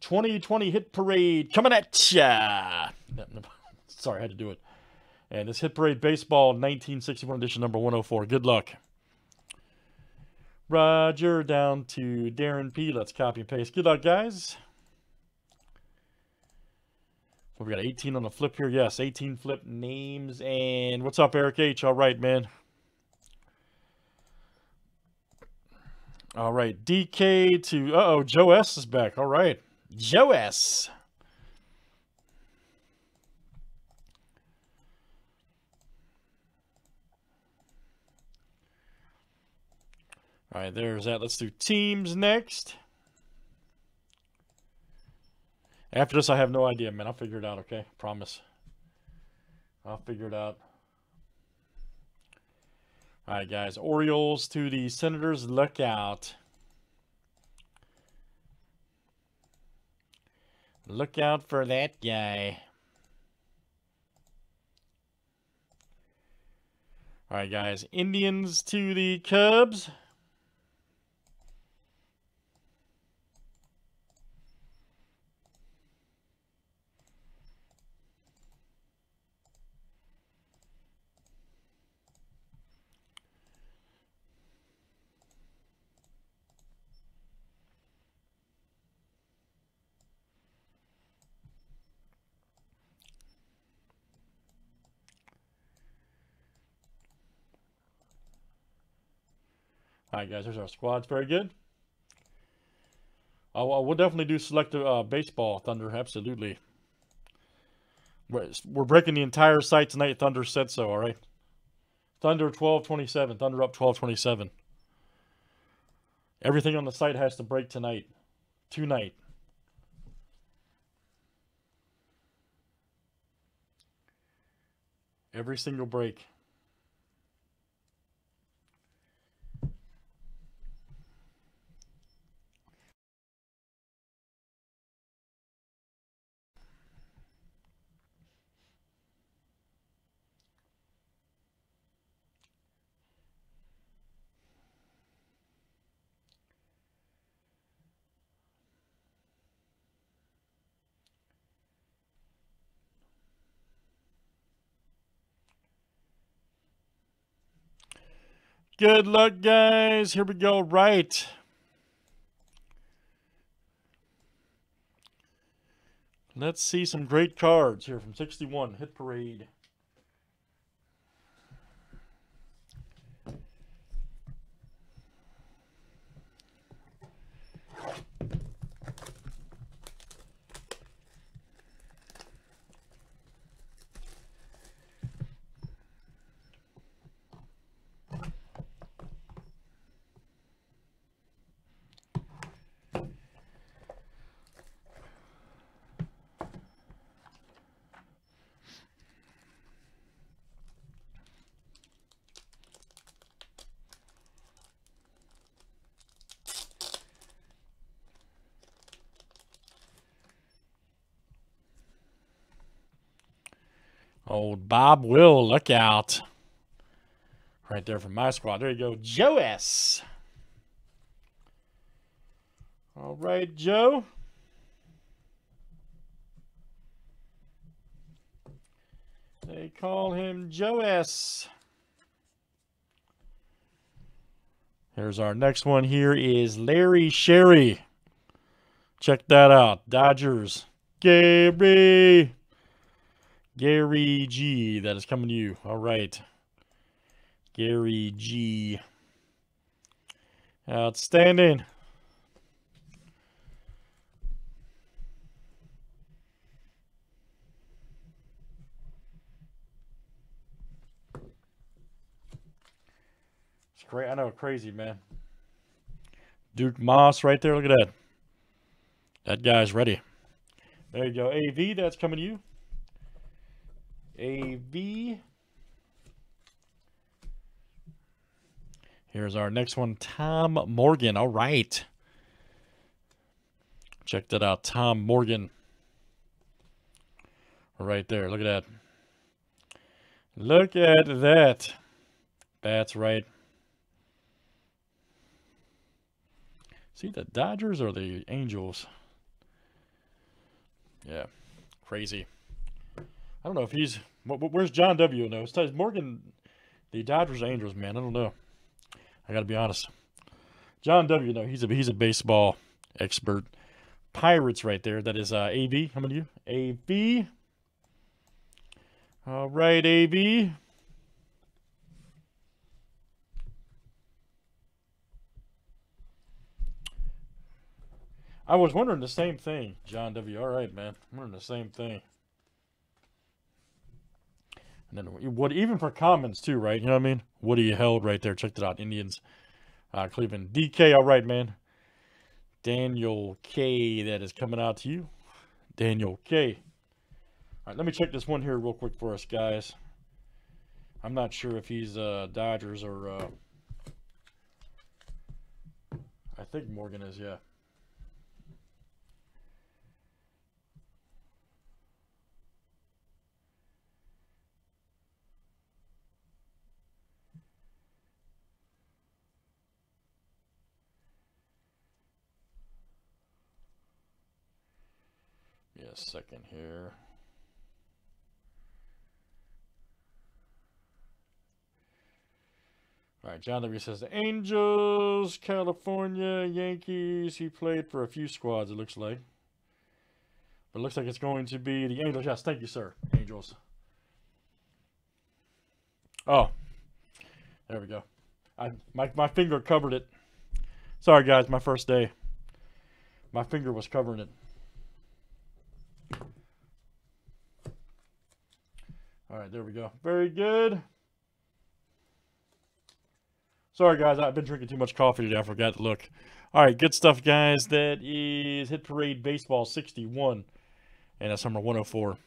2020 Hit Parade coming at ya. Sorry, I had to do it. And this Hit Parade Baseball 1961 edition number 104. Good luck. Roger down to Darren P. Let's copy and paste. Good luck, guys. We got 18 on the flip here. Yes, 18 flip names. And what's up, Eric H? All right, man. All right, DK to, uh-oh, Joe S is back. All right, Joe S. All right, there's that. Let's do teams next. After this, I have no idea, man. I'll figure it out, okay? Promise. I'll figure it out. All right, guys. Orioles to the Senators. Look out. Look out for that guy. All right, guys. Indians to the Cubs. All right, guys, there's our squads. Very good. Oh, we'll definitely do selective uh, baseball, Thunder. Absolutely. We're, we're breaking the entire site tonight. Thunder said so, all right? Thunder 1227. Thunder up 1227. Everything on the site has to break tonight. Tonight. Every single break. Good luck, guys. Here we go. Right. Let's see some great cards here from 61. Hit Parade. Old Bob Will, look out. Right there from my squad. There you go, Joe S. All right, Joe. They call him Joe S. Here's our next one here is Larry Sherry. Check that out. Dodgers. Gary. Gary G. That is coming to you. All right. Gary G. Outstanding. It's great. I know, crazy, man. Duke Maas right there. Look at that. That guy's ready. There you go. AV, that's coming to you. AV. Here's our next one, Tom Morgan. All right. Check that out, Tom Morgan. Right there. Look at that. Look at that. That's right. See the Dodgers or the Angels? Yeah, crazy. I don't know if he's. Where's John W? No, it's Morgan. The Dodgers Angels, man. I don't know. I got to be honest. John W. No, he's a he's a baseball expert. Pirates right there. That is uh, AV. How many of you? AV. All right, AV. I was wondering the same thing, John W. All right, man. I'm wondering the same thing. And then what even for commons too, right? You know what I mean? Woodie Held right there. Check that out. Indians. Uh, Cleveland. DK, all right, man. Daniel K, that is coming out to you. Daniel K. All right, let me check this one here real quick for us, guys. I'm not sure if he's uh, Dodgers or... Uh, I think Morgan is, yeah. A second here. All right, John W. says the Angels, California, Yankees. He played for a few squads, it looks like. But it looks like it's going to be the Angels. Yes, thank you, sir. Angels. Oh, there we go. I my my finger covered it. Sorry, guys. My first day. My finger was covering it. Right, there we go. Very good. Sorry, guys. I've been drinking too much coffee today. I forgot to look. All right, good stuff, guys. That is Hit Parade Baseball 61. And that's number 104.